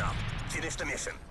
Up. Finish the mission.